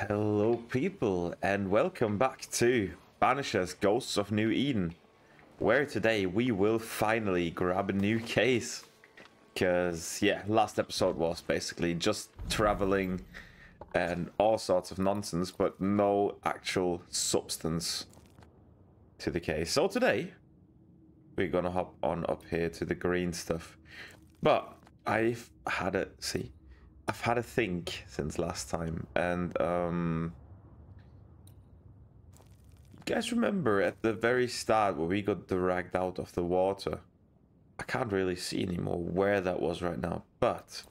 Hello, people, and welcome back to Banishers Ghosts of New Eden, where today we will finally grab a new case. Because, yeah, last episode was basically just traveling and all sorts of nonsense, but no actual substance to the case. So today, we're gonna hop on up here to the green stuff. But I've had a see, I've had a think since last time, and um, you guys remember at the very start where we got dragged out of the water? I can't really see anymore where that was right now, but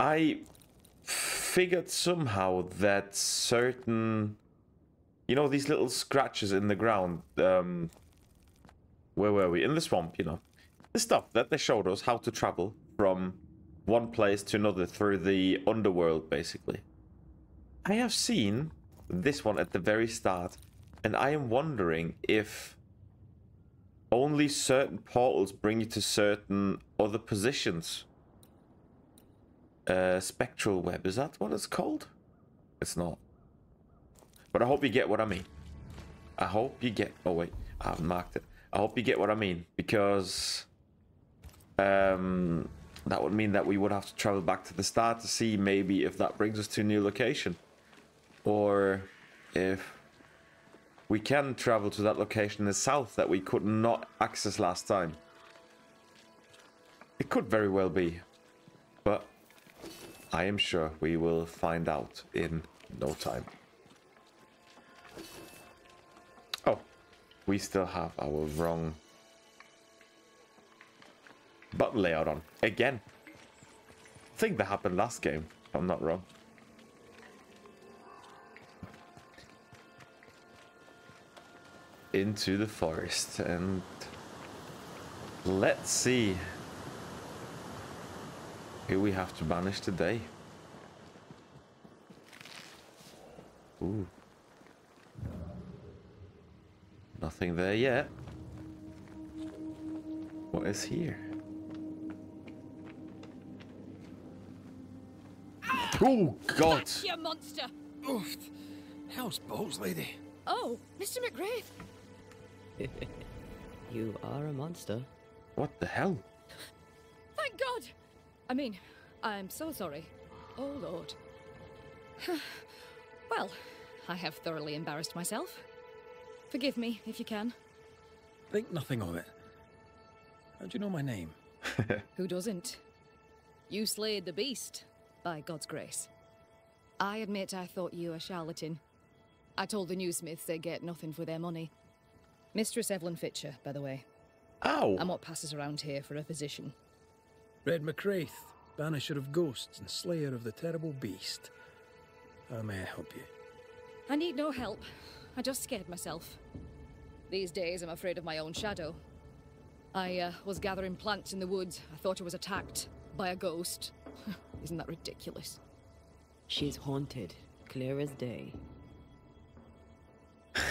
I figured somehow that certain, you know, these little scratches in the ground. Um, where were we? In the swamp, you know, the stuff that they showed us how to travel from one place to another through the underworld, basically. I have seen this one at the very start, and I am wondering if only certain portals bring you to certain other positions. Uh, spectral web, is that what it's called? It's not. But I hope you get what I mean. I hope you get... Oh, wait. I haven't marked it. I hope you get what I mean, because... Um, that would mean that we would have to travel back to the start to see maybe if that brings us to a new location. Or if we can travel to that location in the south that we could not access last time. It could very well be. But I am sure we will find out in no time. Oh, we still have our wrong button layout on. Again. I think that happened last game, if I'm not wrong. into the forest and let's see who we have to banish today. Ooh. Nothing there yet. What is here? Oh, God! You monster! Oof. How's balls, lady? Oh, Mr. mac Raith. you are a monster. What the hell? Thank God! I mean, I'm so sorry. Oh, Lord. well, I have thoroughly embarrassed myself. Forgive me, if you can. Think nothing of it. How do you know my name? Who doesn't? You slayed the beast, by God's grace. I admit I thought you a charlatan. I told the newsmiths they get nothing for their money. Mistress Evelyn Fitcher, by the way. Ow! I'm what passes around here for a physician. Red mac Raith, banisher of ghosts and slayer of the terrible beast. How may I help you? I need no help. I just scared myself. These days, I'm afraid of my own shadow. I uh, was gathering plants in the woods. I thought I was attacked by a ghost. Isn't that ridiculous? She's haunted, clear as day.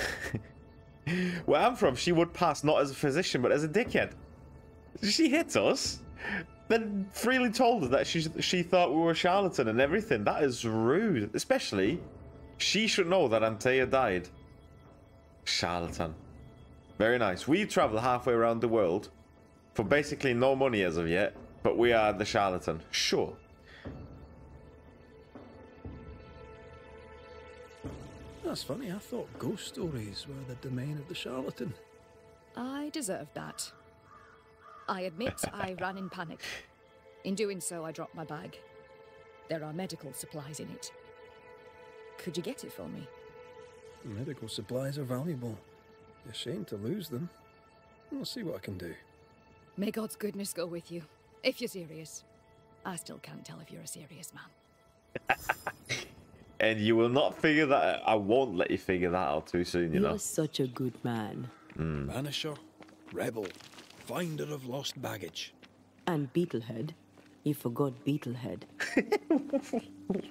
Where I'm from, she would pass not as a physician, but as a dickhead. She hit us, then freely told us that she she thought we were charlatan and everything. That is rude. Especially, she should know that Antea died. Charlatan. Very nice. We travel halfway around the world for basically no money as of yet, but we are the charlatan. Sure. That's funny. I thought ghost stories were the domain of the charlatan. I deserve that. I admit I ran in panic. In doing so, I dropped my bag. There are medical supplies in it. Could you get it for me? Medical supplies are valuable. A shame to lose them. I'll see what I can do. May God's goodness go with you, if you're serious. I still can't tell if you're a serious man. and you will not figure that I won't let you figure that out too soon, you You're know. such a good man. Mm. Banisher, rebel, finder of lost baggage. And Beetlehead. You forgot Beetlehead.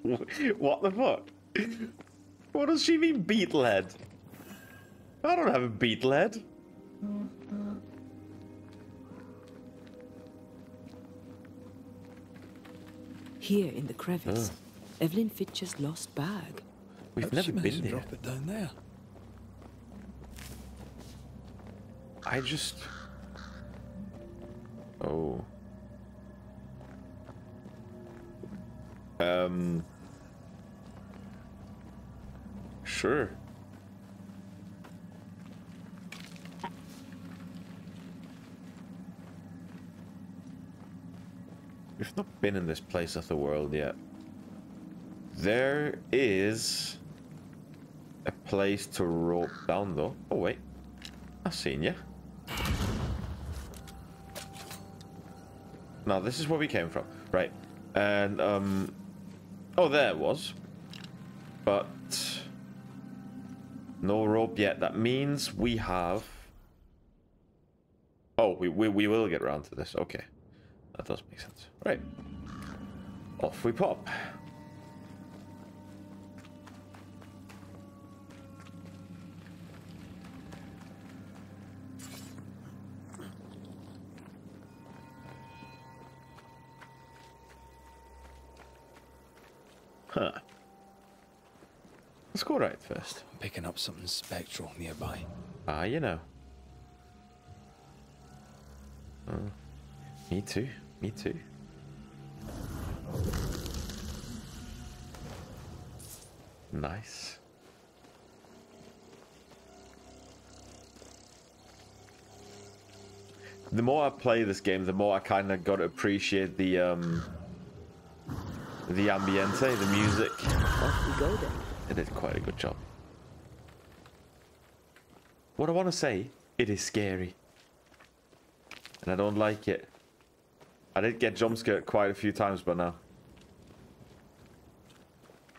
what the fuck? What does she mean, beetlehead? I don't have a beetlehead. Here in the crevice. Evelyn Fitch's lost bag. We've Perhaps never managed been to there. drop it down there. I just. Oh. Um. Sure. We've not been in this place of the world yet. There is a place to rope down though. Oh wait. I've seen you. Now this is where we came from. Right. And um Oh there it was. But no rope yet. That means we have Oh, we, we, we will get around to this. Okay. That does make sense. Right. Off we pop. Huh. Let's go right first. I'm picking up something spectral nearby. Ah, you know. Oh, me too. Me too. Nice. The more I play this game, the more I kind of got to appreciate the um, the ambiente, the music. Off we go then. It did quite a good job. What I want to say, it is scary. And I don't like it. I did get jump scared quite a few times by now.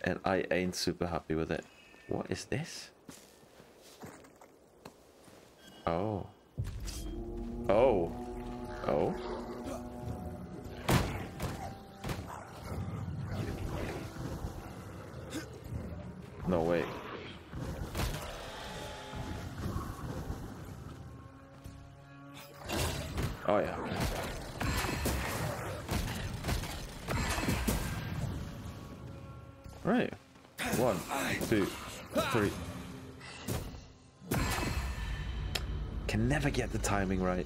And I ain't super happy with it. What is this? Oh. Oh. Oh. No, wait. Oh, yeah. Two, three. Can never get the timing right.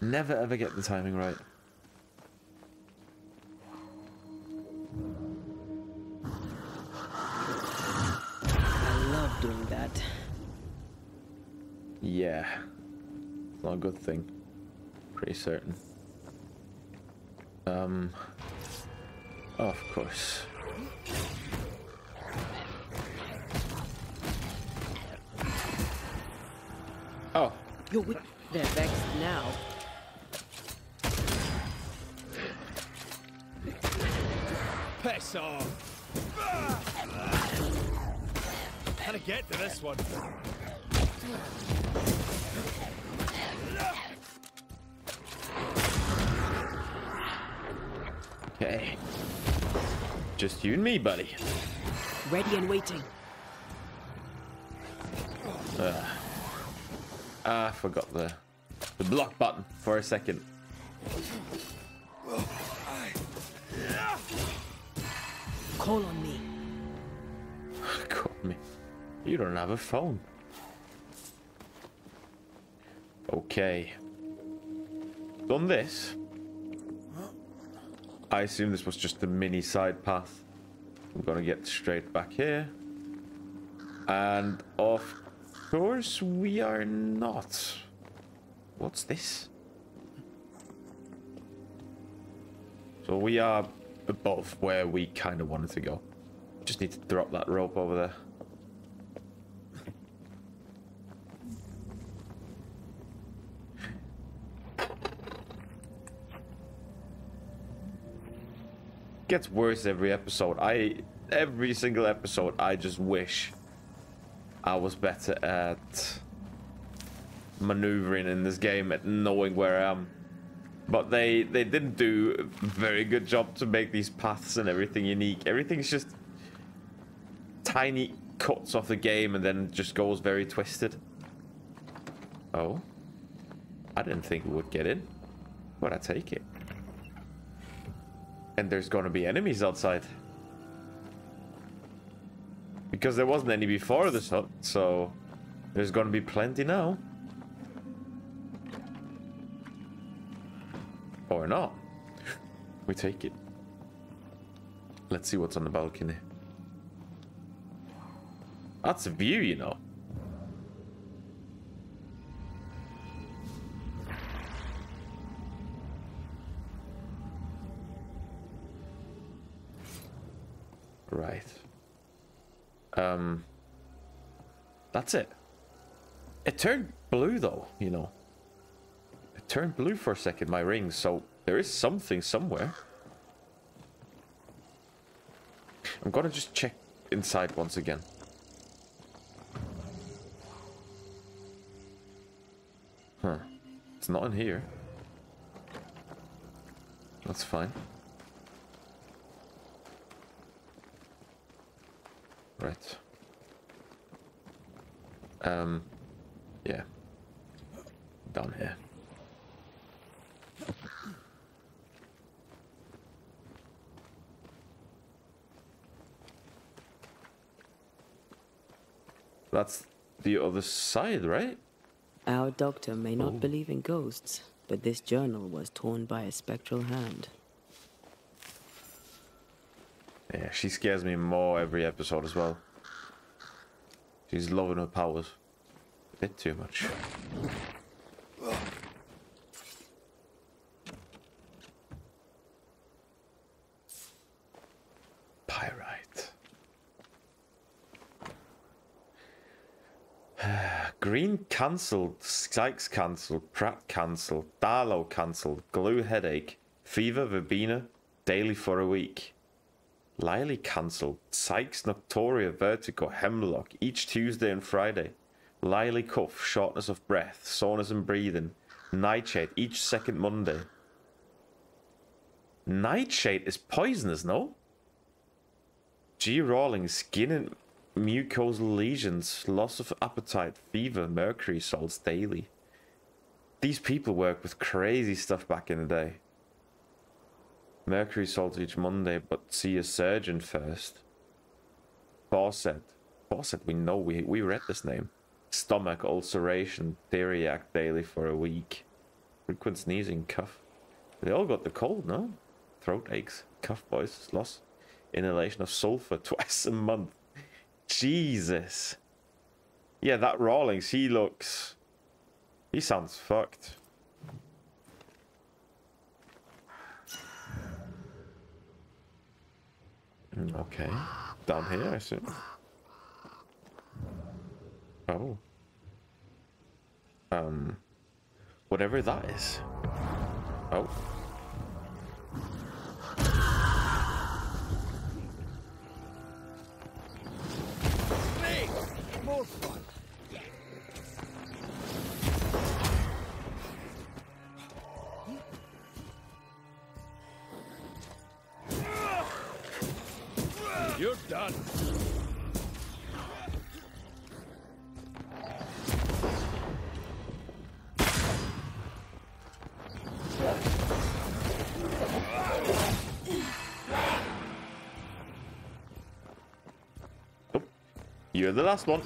Never ever get the timing right. I love doing that. Yeah. It's not a good thing. Pretty certain. Um. Oh, of course. You're with They're vexed now. Piss off! How to get to this one? okay. Just you and me, buddy. Ready and waiting. Uh, Ah, I forgot the the block button for a second. Call on me. Call me. You don't have a phone. Okay. Done this. I assume this was just a mini side path. I'm gonna get straight back here. And of course we are not. What's this? So we are above where we kind of wanted to go. Just need to drop that rope over there. Gets worse every episode. I every single episode I just wish I was better at maneuvering in this game at knowing where I am. But they they didn't do a very good job to make these paths and everything unique. Everything's just tiny cuts off the game and then just goes very twisted. Oh. I didn't think we would get in. But I take it. And there's gonna be enemies outside. Because there wasn't any before this hut, so there's gonna be plenty now. Or not. We take it. Let's see what's on the balcony. That's a view, you know. Right. Um. That's it. It turned blue though, you know. It turned blue for a second, my ring, so there is something somewhere. I'm gonna just check inside once again. Huh. It's not in here. That's fine. Right. Um, yeah. Down here. That's the other side, right? Our doctor may not Oh. believe in ghosts, but this journal was torn by a spectral hand. Yeah, she scares me more every episode as well. She's loving her powers. A bit too much. Pyrite. Green cancelled, Sykes cancelled, Pratt cancelled, Darlow cancelled, Glue headache, Fever Verbena, daily for a week. Lily cancelled. Sykes, Noctoria, Vertigo, Hemlock, each Tuesday and Friday. Lily cough, shortness of breath, soreness and breathing. Nightshade, each second Monday. Nightshade is poisonous, no? G. Rawlings, skin and mucosal lesions, loss of appetite, fever, mercury salts daily. These people work with crazy stuff back in the day. Mercury salt each Monday, but see a surgeon first. Fawcett. Fawcett, we know, we, we read this name. Stomach ulceration, Theriac daily for a week. Frequent sneezing, cough. They all got the cold, no? Throat aches, cough voice loss. Inhalation of sulfur twice a month. Jesus. Yeah, that Rawlings, he looks... He sounds fucked. Okay. Down here, I assume. Oh. Um. Whatever that is. Oh. The last one.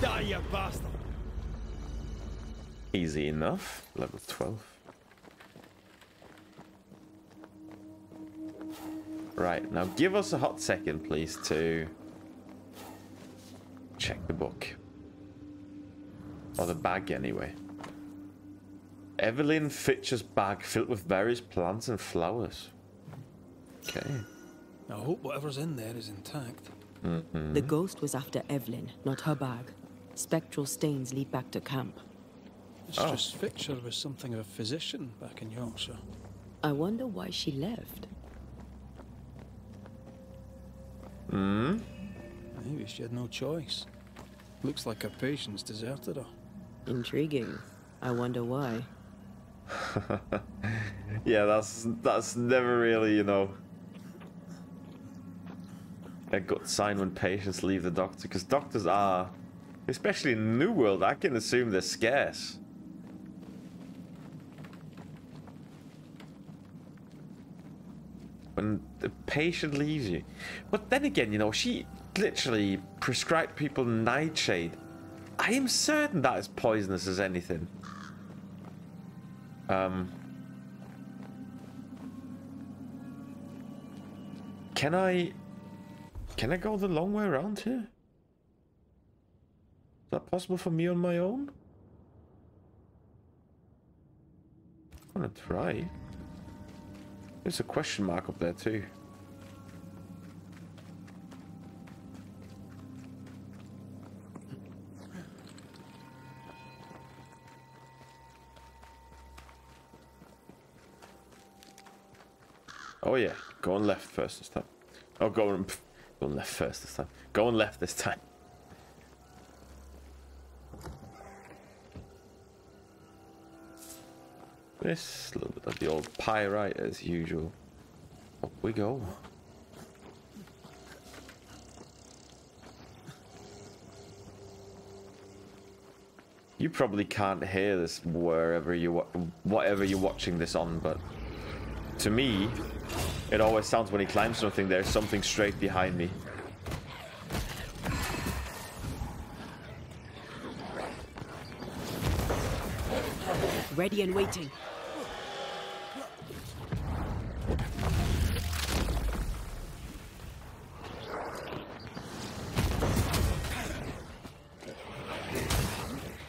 Die, you bastard. Easy enough. Level 12. Right, now give us a hot second, please, to check the book. Or the bag, anyway. Evelyn Fitcher's bag filled with various plants and flowers. Okay. I hope whatever's in there is intact. The ghost was after Evelyn, not her bag. Spectral stains lead back to camp. Mistress Fitcher was something of a physician back in Yorkshire. I wonder why she left. Hmm? Maybe she had no choice. Looks like her patients deserted her. Intriguing. I wonder why. Yeah, that's that's never really, you know, a good sign when patients leave the doctor, because doctors are, especially in New World, I can assume they're scarce. We're the patient leaves you. But then again, you know, she literally prescribed people nightshade. I am certain that is poisonous as anything. Um. Can I... Can I go the long way around here? Is that possible for me on my own? I'm gonna try. There's a question mark up there too. Oh yeah, going left first this time. Oh, going, going left first this time. Going left this time. This little bit of the old pyrite as usual. Up we go. You probably can't hear this wherever you whatever you're watching this on, but to me, it always sounds when he climbs something. There's something straight behind me. Ready and waiting.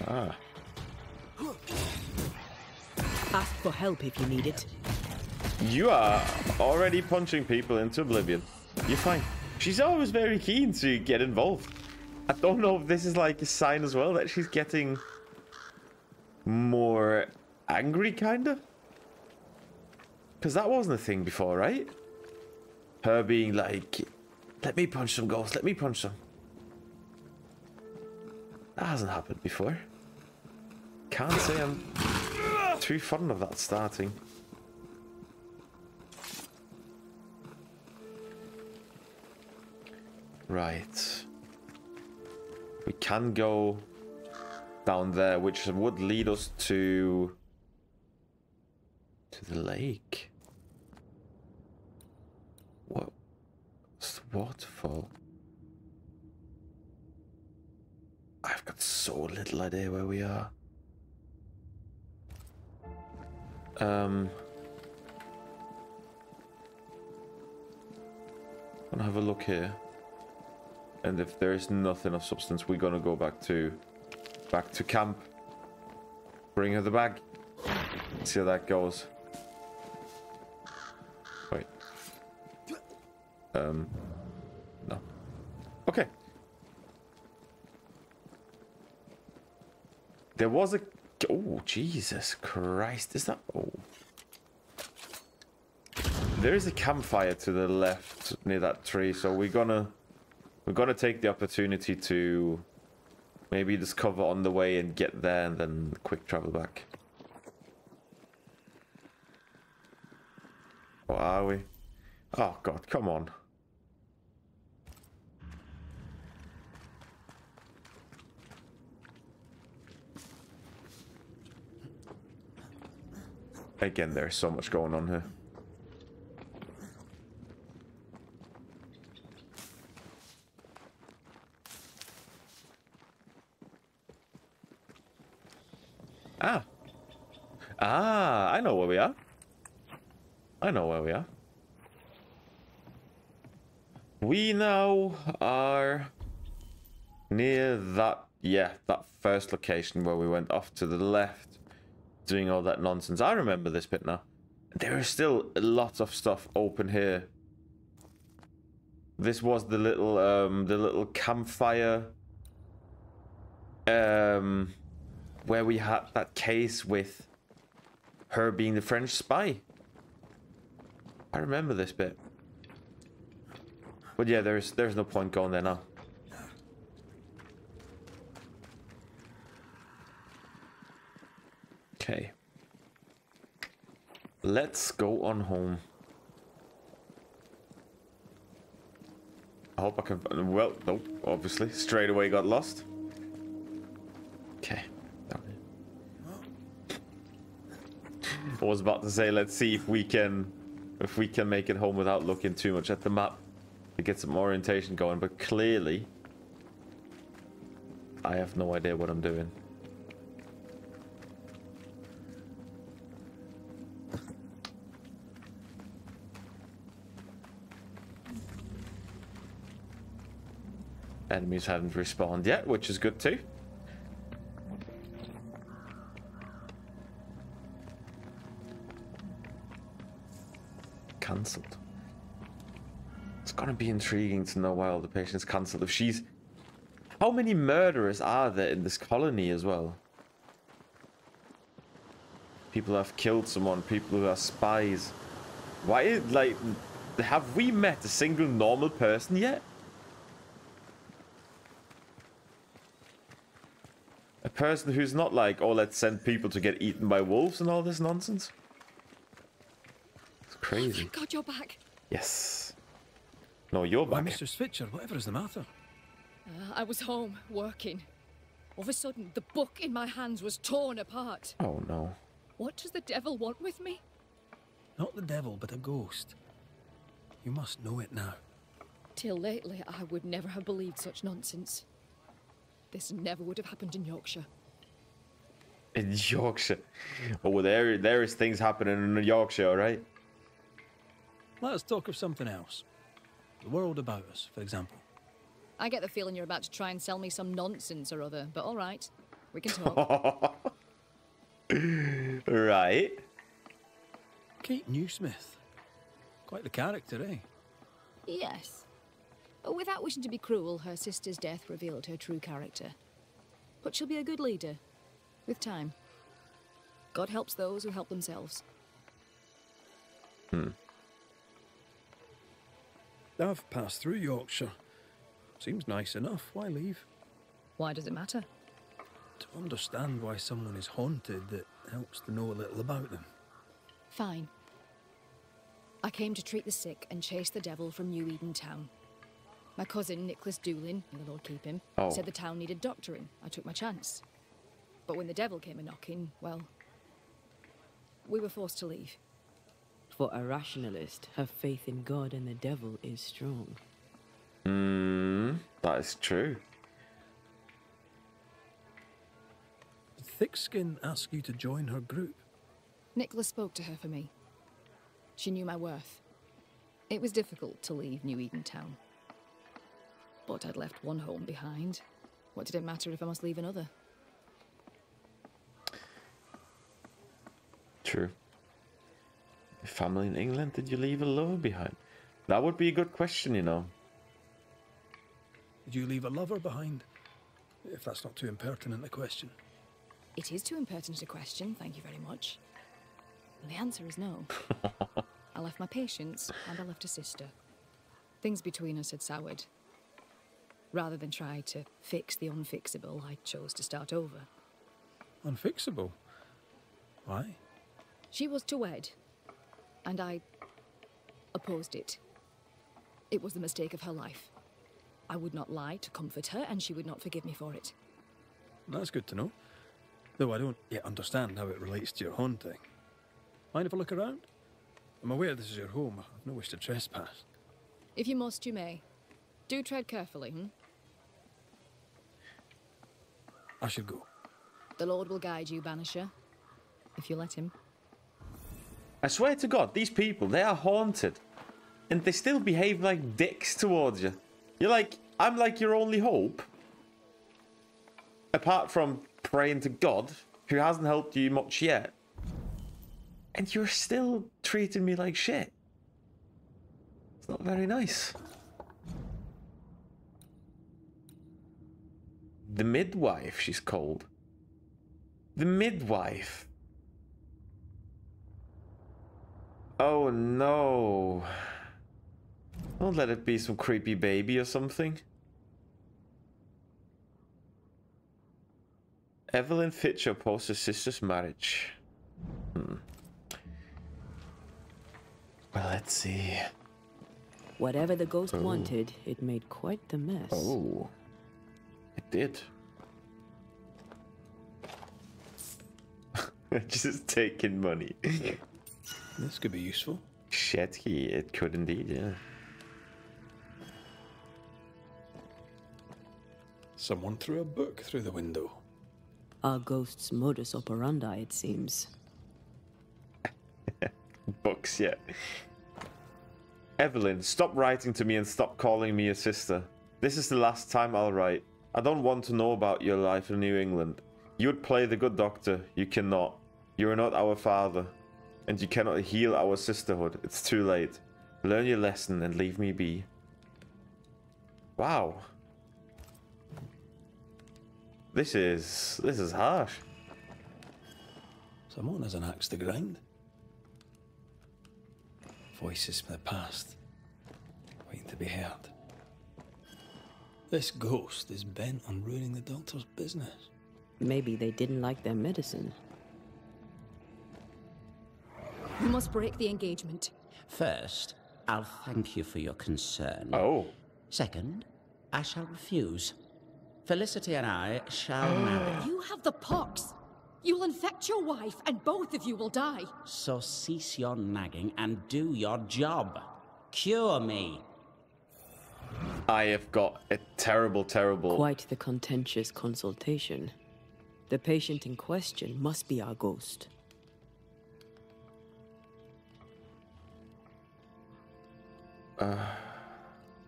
Ah. Ask for help if you need it. You are already punching people into oblivion. You're fine. She's always very keen to get involved. I don't know if this is like a sign as well that she's getting more angry, kind of. Because that wasn't a thing before, right? Her being like, let me punch some ghosts, let me punch some. That hasn't happened before. Can't say I'm too fond of that starting. Right. We can go down there, which would lead us to to the lake. What? It's the waterfall. I've got so little idea where we are. Um. I'm Gonna have a look here. And if there is nothing of substance, we're gonna go back to back to camp. Bring her the bag. See how that goes. Wait. Um. No. Okay. There was a. Oh, Jesus Christ. Is that. Oh. There is a campfire to the left near that tree, so we're gonna. We're gonna take the opportunity to maybe discover on the way and get there and then quick travel back. Or are we? Oh god, come on. Again, there's so much going on here. Ah. Ah, I know where we are. I know where we are. We now are near that, yeah, that first location where we went off to the left, doing all that nonsense. I remember this bit now. There is still a lot of stuff open here. This was the little, um, the little campfire, um, where we had that case with her being the French spy. I remember this bit. But yeah, there's there's no point going there now. Okay. Let's go on home. I hope I can... Well, nope, obviously. Straight away got lost. Okay. I was about to say, let's see if we can if we can make it home without looking too much at the map to get some orientation going, but clearly I have no idea what I'm doing. Enemies haven't respawned yet, which is good too. Cancelled. It's gonna be intriguing to know why all the patients cancelled. If she's... How many murderers are there in this colony as well? People who have killed someone, people who are spies. Why, like, have we met a single normal person yet? A person who's not like, oh, let's send people to get eaten by wolves and all this nonsense? It's crazy. Thank God you're back. Yes. No, you're back. Why, back. Mr. Switcher, whatever is the matter? Uh, I was home, working. All of a sudden, the book in my hands was torn apart. Oh no. What does the devil want with me? Not the devil, but a ghost. You must know it now. Till lately, I would never have believed such nonsense. This never would have happened in Yorkshire. In Yorkshire. Oh, well, there, there is things happening in Yorkshire, all right? Let us talk of something else. The world about us, for example. I get the feeling you're about to try and sell me some nonsense or other, but all right. We can talk. Right. Kate Newsmith. Quite the character, eh? yes. Without wishing to be cruel, her sister's death revealed her true character. But she'll be a good leader. With time. God helps those who help themselves. I've passed through Yorkshire. Seems nice enough. Why leave? Why does it matter? To understand why someone is haunted, that helps to know a little about them. Fine. I came to treat the sick and chase the devil from New Eden Town. My cousin, Nicholas Doolin, may the Lord keep him, Oh. said the town needed doctoring. I took my chance. But when the devil came a knocking, well, we were forced to leave. For a rationalist, her faith in God and the devil is strong. Mm, that is true. Did Thickskin asked you to join her group? Nicholas spoke to her for me. She knew my worth. It was difficult to leave New Eden Town. But I'd left one home behind. What did it matter if I must leave another? True. Your family in England, did you leave a lover behind? That would be a good question, you know. Did you leave a lover behind? If that's not too impertinent a question. It is too impertinent a question, thank you very much. And the answer is no. I left my patients and I left a sister. Things between us had soured. Rather than try to fix the unfixable, I chose to start over. Unfixable. Why? She was to wed, and I opposed it. It was the mistake of her life. I would not lie to comfort her, and she would not forgive me for it. That's good to know. Though I don't yet understand how it relates to your haunting. Mind if I look around? I'm aware this is your home. I've no wish to trespass. If you must, you may. Do tread carefully, hmm? I should go. The Lord will guide you, Banisher, if you let him. I swear to God, these people, they are haunted. And they still behave like dicks towards you. You're like, I'm like your only hope. Apart from praying to God, who hasn't helped you much yet. And you're still treating me like shit. It's not very nice. The midwife, she's called. The midwife. Oh no. Don't let it be some creepy baby or something. Evelyn Fitch opposed her sister's marriage. Hmm. Well, let's see. Whatever the ghost wanted, it made quite the mess. Oh. It did. Just taking money. This could be useful. Shetty, it could indeed, yeah. Someone threw a book through the window. Our ghost's modus operandi, it seems. Books, yeah. Evelyn, stop writing to me and stop calling me your sister. This is the last time I'll write. I don't want to know about your life in New England. You would play the good doctor. You cannot. You are not our father. And you cannot heal our sisterhood. It's too late. Learn your lesson and leave me be. Wow. This is this is harsh. Someone has an axe to grind. Voices from the past, waiting to be heard. This ghost is bent on ruining the doctor's business. Maybe they didn't like their medicine. You must break the engagement. First, I'll thank you for your concern. Oh. Second, I shall refuse. Felicity and I shall marry. You have the pox. You'll infect your wife, and both of you will die. So cease your nagging and do your job. Cure me. I have got a terrible, terrible Quite the contentious consultation. The patient in question must be our ghost.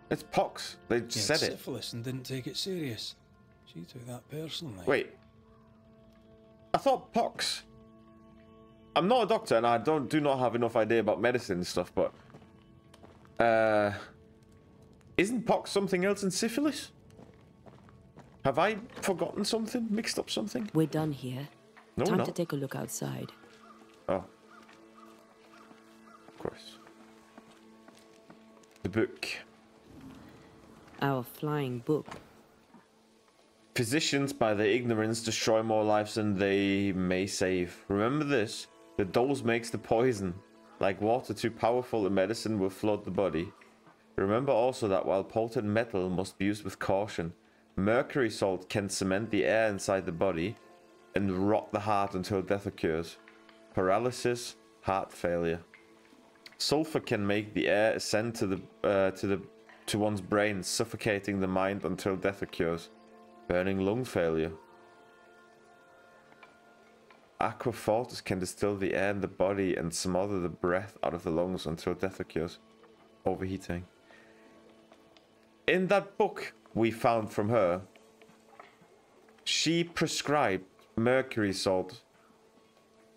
It's pox. They just said had it. syphilis and didn't take it serious. She took that personally. Wait. I thought pox. I'm not a doctor and I don't do not have enough idea about medicine and stuff, but uh isn't pox something else than syphilis? Have I forgotten something? Mixed up something? We're done here. No, we're Time to take a look outside. Oh. Of course. The book. Our flying book. Physicians, by their ignorance, destroy more lives than they may save. Remember this the dose makes the poison. Like water too powerful, a medicine will flood the body. Remember also that while potent metal must be used with caution, mercury salt can cement the air inside the body and rot the heart until death occurs. Paralysis, heart failure. Sulfur can make the air ascend to the uh, to the to one's brain, suffocating the mind until death occurs. Burning lung failure. Aqua fortis can distill the air in the body and smother the breath out of the lungs until death occurs. Overheating. In that book we found from her, she prescribed mercury salt.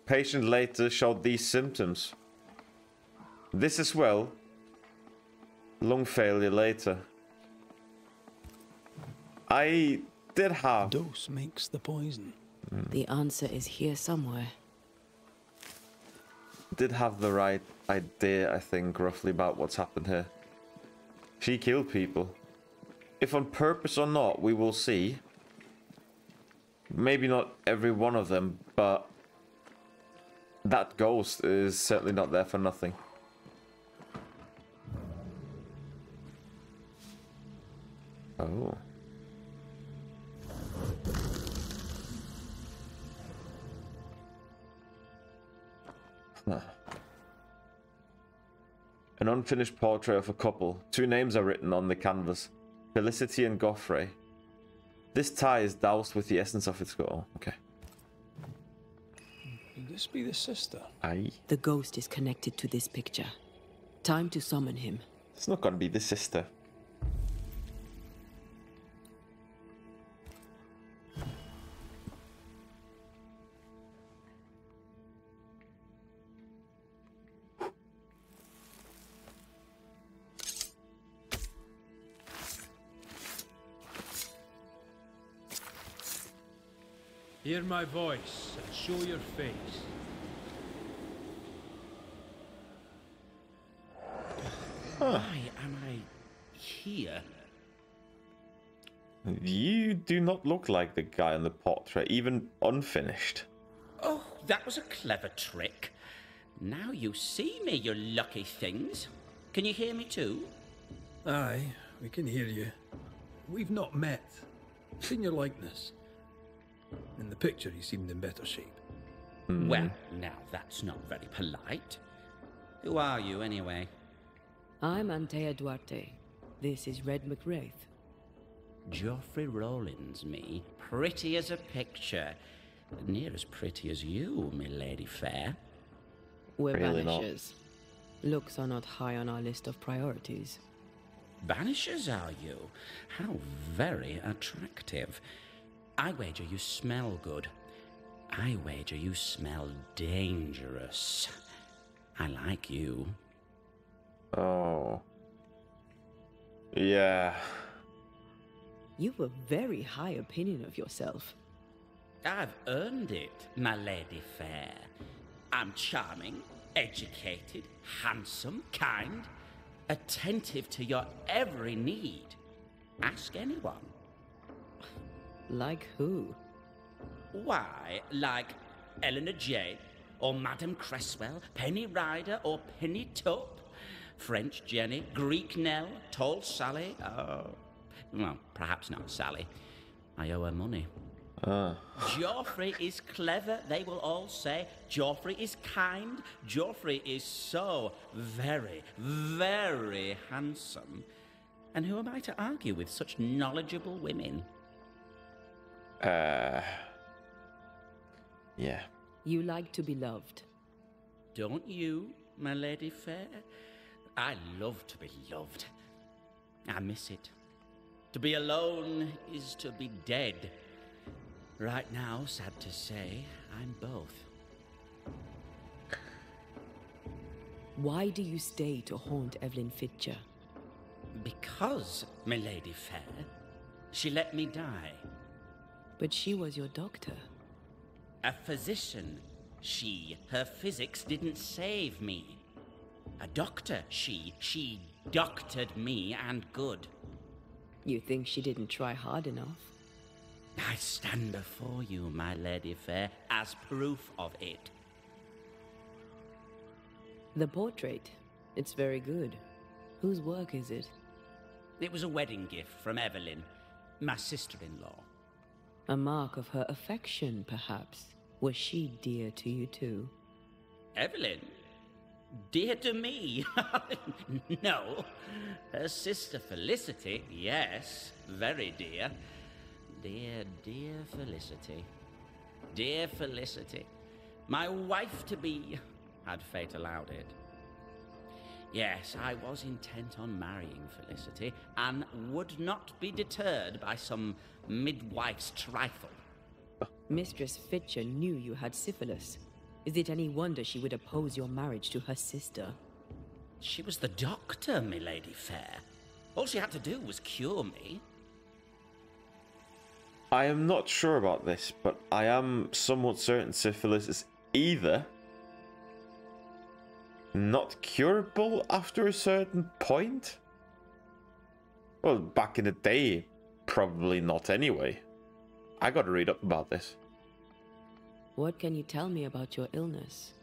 Patient later showed these symptoms. This as well. Lung failure later. I did have Dose makes the poison. The answer is here somewhere. did have the right idea, I think, roughly about what's happened here. She killed people. If on purpose or not, we will see. Maybe not every one of them, but that ghost is certainly not there for nothing. Oh. Huh. An unfinished portrait of a couple. Two names are written on the canvas Felicity and Geoffrey. This tie is doused with the essence of its goal. Okay. Could this be the sister? Aye. The ghost is connected to this picture. Time to summon him. It's not gonna be the sister. My voice and show your face. Why am I here? You do not look like the guy on the portrait, even unfinished. Oh, that was a clever trick. Now you see me, you lucky things. Can you hear me too? Aye, we can hear you. We've not met. Seen your likeness. In the picture, you seemed in better shape. Hmm. Well, now that's not very polite. Who are you, anyway? I'm Antea Duarte. This is Red mac Raith. Geoffrey Rawlings, me. Pretty as a picture. Near as pretty as you, my lady fair. We're Really not. banishers. Looks are not high on our list of priorities. Banishers, are you? How very attractive. I wager you smell good. I wager you smell dangerous. I like you. Oh. Yeah. You've a very high opinion of yourself. I've earned it, my lady fair. I'm charming, educated, handsome, kind, attentive to your every need. Ask anyone. Like who? Why, like Eleanor Jane, or Madame Cresswell, Penny Ryder, or Penny Tup, French Jenny, Greek Nell, Tall Sally, oh, well, perhaps not Sally. I owe her money. Ah. Geoffrey is clever, they will all say. Geoffrey is kind. Geoffrey is so very, very handsome. And who am I to argue with such knowledgeable women? Uh. Yeah. You like to be loved. Don't you, my lady fair? I love to be loved. I miss it. To be alone is to be dead. Right now, sad to say, I'm both. Why do you stay to haunt Evelyn Fitcher? Because, my lady fair, she let me die. But she was your doctor. A physician, she, her physics didn't save me. A doctor, she, she doctored me and good. You think she didn't try hard enough? I stand before you, my lady fair, as proof of it. The portrait. It's very good. Whose work is it? It was a wedding gift from Evelyn, my sister in law. A mark of her affection, perhaps. Was she dear to you too? Evelyn? Dear to me? no. Her sister Felicity, yes, very dear. Dear, dear Felicity. Dear Felicity. My wife to be, had fate allowed it. Yes, I was intent on marrying Felicity, and would not be deterred by some midwife's trifle. Mistress Fitcher knew you had syphilis. Is it any wonder she would oppose your marriage to her sister? She was the doctor, my lady fair. All she had to do was cure me. I am not sure about this, but I am somewhat certain syphilis is either not curable after a certain point. Well, back in the day, probably not anyway. I gotta read up about this. What can you tell me about your illness?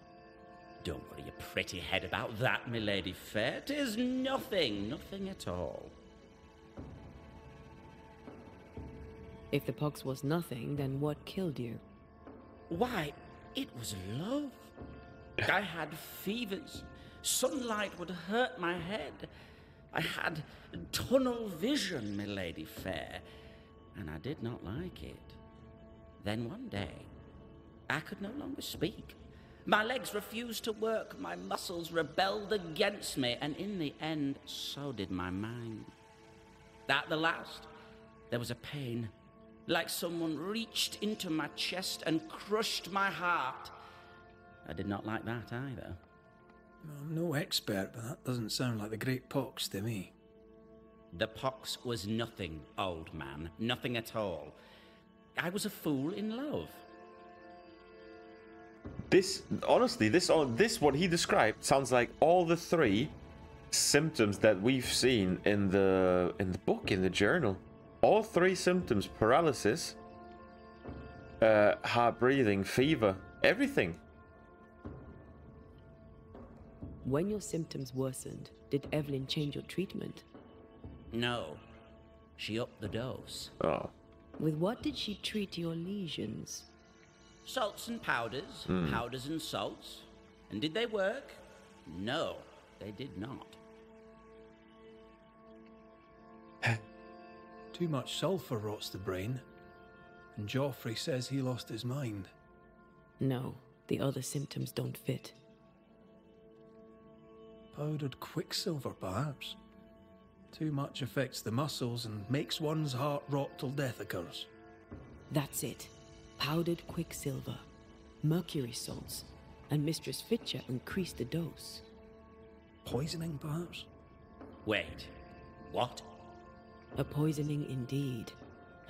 Don't worry your pretty head about that, my lady fair. 'Tis nothing, nothing at all. If the pox was nothing, then what killed you? Why, it was love. I had fevers. Sunlight would hurt my head. I had tunnel vision, my lady fair, and I did not like it. Then one day, I could no longer speak. My legs refused to work, my muscles rebelled against me, and in the end, so did my mind. At the last, there was a pain, like someone reached into my chest and crushed my heart. I did not like that either. I'm no expert, but that doesn't sound like the Great Pox to me. The pox was nothing, old man, nothing at all. I was a fool in love. This, honestly, this, this, what he described sounds like all the three symptoms that we've seen in the in the book in the journal. All three symptoms: paralysis, uh, hard breathing, fever, everything. When your symptoms worsened, did Evelyn change your treatment? No, she upped the dose. Oh, With what did she treat your lesions? Salts and powders, hmm. powders and salts. And did they work? No, they did not. Too much sulfur rots the brain, and Geoffrey says he lost his mind. No, the other symptoms don't fit. Powdered quicksilver, perhaps. Too much affects the muscles and makes one's heart rot till death occurs. That's it. Powdered quicksilver, mercury salts, and Mistress Fitcher increased the dose. Poisoning, perhaps? Wait, what? A poisoning indeed,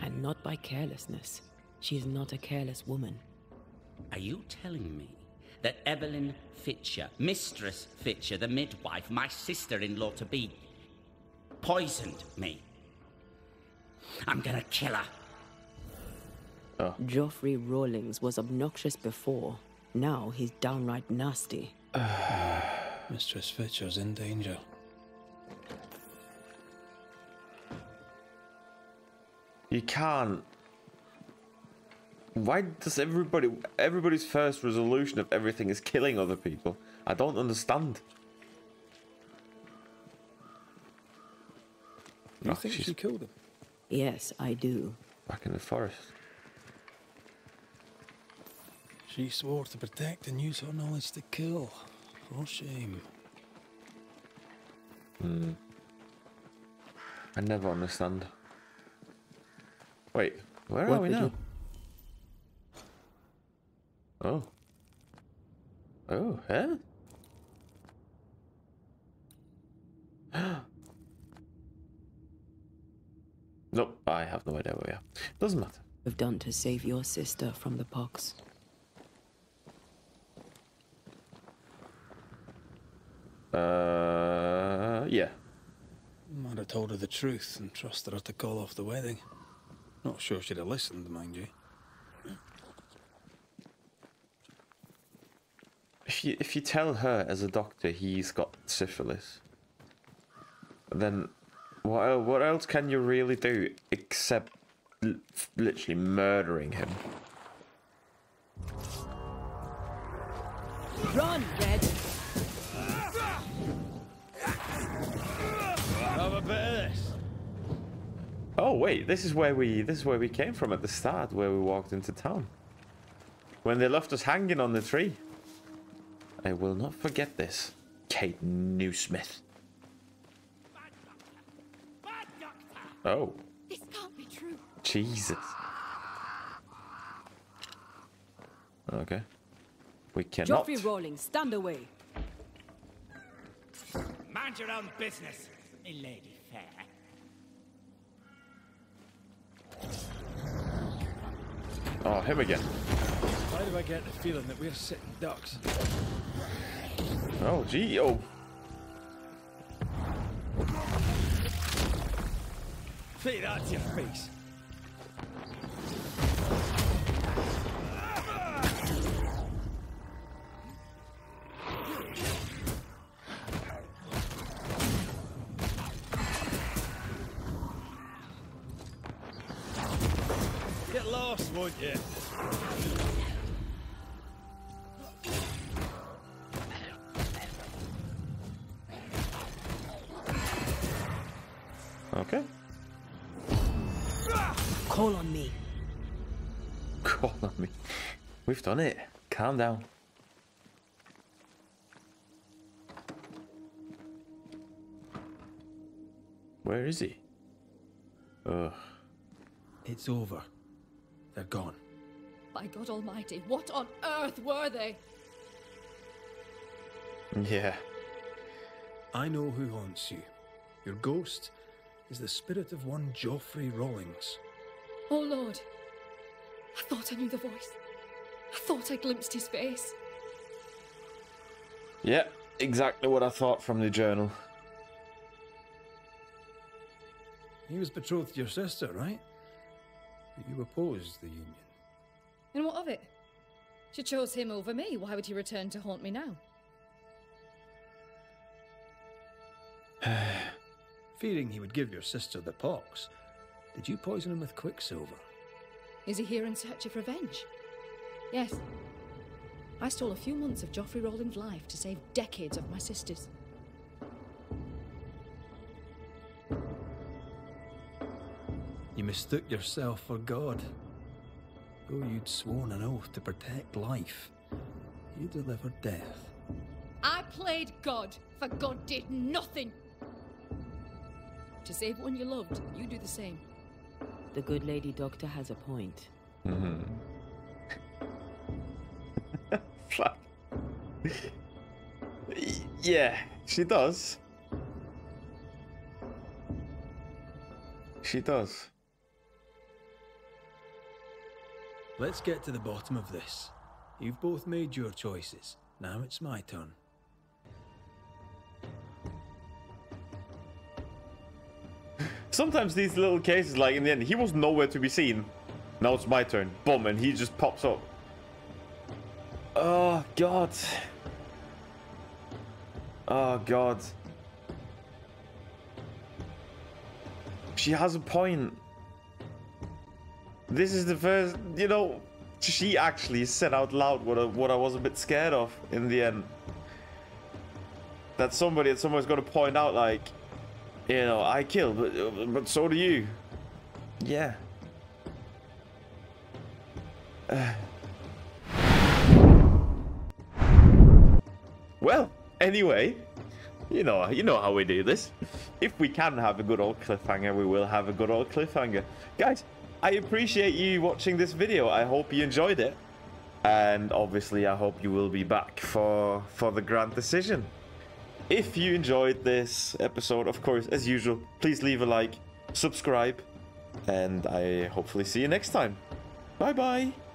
and not by carelessness. She is not a careless woman. Are you telling me that Evelyn Fitcher, Mistress Fitcher, the midwife, my sister in law to be, poisoned me? I'm gonna kill her. Oh. Geoffrey Rawlings was obnoxious before. Now he's downright nasty. Mistress Fitcher's in danger. You can't. Why does everybody everybody's first resolution of everything is killing other people? I don't understand. You Oh, think she's she killed him? Yes, I do. back in the forest. She swore to protect and use her knowledge to kill. For shame. Hmm. I never understand. Wait, where What are we now? you- Oh. Oh, huh? nope, I have no idea where we are. Doesn't matter. Have done to save your sister from the pox. Uh, yeah. Might have told her the truth and trusted her to call off the wedding. Not sure she'd have listened, mind you. If you if you tell her as a doctor he's got syphilis, then what what else can you really do except literally murdering him? Run, Red! Have a bit of this. Oh wait, this is where we this is where we came from at the start, where we walked into town. When they left us hanging on the tree. I will not forget this, Kate Newsmith. Oh, This can't be true. Jesus. Okay. We cannot. Geoffrey Rawlings, stand away! Mind your own business, Lady Fair. Oh, him again. Why do I get the feeling that we're sitting ducks? Oh, gee. Oh, Say that to your face. Done it. Calm down. Where is he? Ugh. It's over. They're gone. By God Almighty, what on earth were they? Yeah. I know who haunts you. Your ghost is the spirit of one Geoffrey Rawlings. Oh Lord. I thought I knew the voice. I thought I glimpsed his face. Yeah, exactly what I thought from the journal. He was betrothed to your sister, right? But you opposed the union. And what of it? She chose him over me. Why would he return to haunt me now? Fearing he would give your sister the pox, did you poison him with quicksilver? Is he here in search of revenge? Yes. I stole a few months of Geoffrey Rawlings' life to save decades of my sister's. You mistook yourself for God. Though you'd sworn an oath to protect life, you delivered death. I played God, for God did nothing. To save one you loved, you do the same. The good lady doctor has a point. Mm-hmm. Fuck. yeah, she does. She does. Let's get to the bottom of this. You've both made your choices. Now it's my turn. Sometimes these little cases, like in the end, he was nowhere to be seen. Now it's my turn. Boom, and he just pops up. Oh, God. Oh, God. She has a point. This is the first, you know, she actually said out loud what I, what I was a bit scared of in the end. That somebody at someone's going to point out, like, you know, I killed, but, but so do you. Yeah. anyway, you know, you know how we do this. If we can have a good old cliffhanger, we will have a good old cliffhanger. Guys, I appreciate you watching this video. I hope you enjoyed it. And obviously, I hope you will be back for, for the grand decision. If you enjoyed this episode, of course, as usual, please leave a like, subscribe, and I hopefully see you next time. Bye bye.